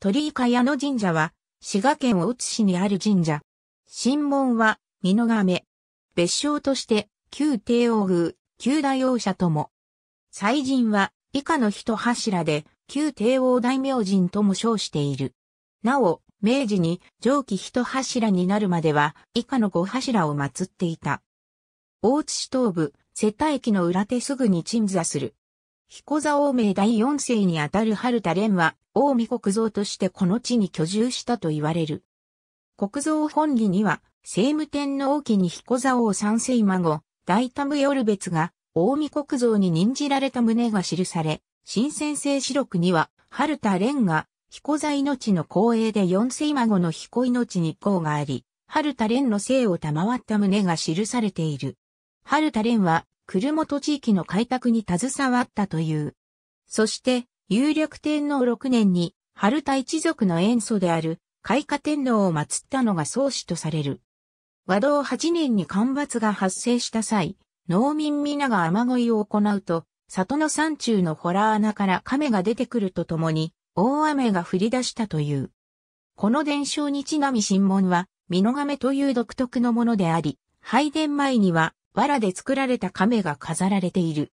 鳥居か矢野神社は、滋賀県大津市にある神社。神門は、美濃亀。別称として、旧帝王宮、旧大王社とも。祭神は、以下の人柱で、旧帝王大明神とも称している。なお、明治に上記一柱になるまでは、以下の五柱を祀っていた。大津市東部、瀬田駅の裏手すぐに鎮座する。彦座王明第四世にあたる春田蓮は、大見国蔵としてこの地に居住したと言われる。国蔵本義には、聖武天皇期に彦座王三世孫、大田無夜別が、大見国蔵に任じられた旨が記され、新先生史録には、春田蓮が、彦座命の光栄で四世孫の彦命に功があり、春田蓮の生を賜った旨が記されている。春田蓮は、車本地域の開拓に携わったという。そして、有力天皇6年に、春田一族の遠祖である、開花天皇を祀ったのが宗主とされる。和道8年に干ばつが発生した際、農民皆が雨乞いを行うと、里の山中のホラー穴から亀が出てくるとともに、大雨が降り出したという。この伝承にちなみ神門は、美濃亀という独特のものであり、拝殿前には、藁で作られた亀が飾られている。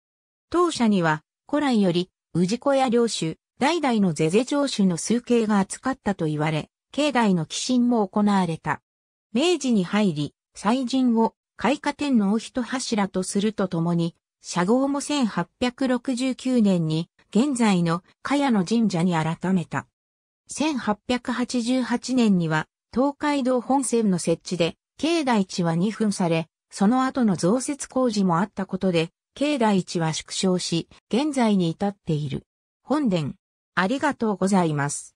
当社には、古来より、氏子や領主、代々のゼゼ城主の数形が扱ったと言われ、境内の寄進も行われた。明治に入り、祭神を開花天皇一柱とするとともに、社号も1869年に現在の茅野神社に改めた。1888年には東海道本線の設置で境内地は2分され、その後の増設工事もあったことで、境内地は縮小し、現在に至っている。本殿、ありがとうございます。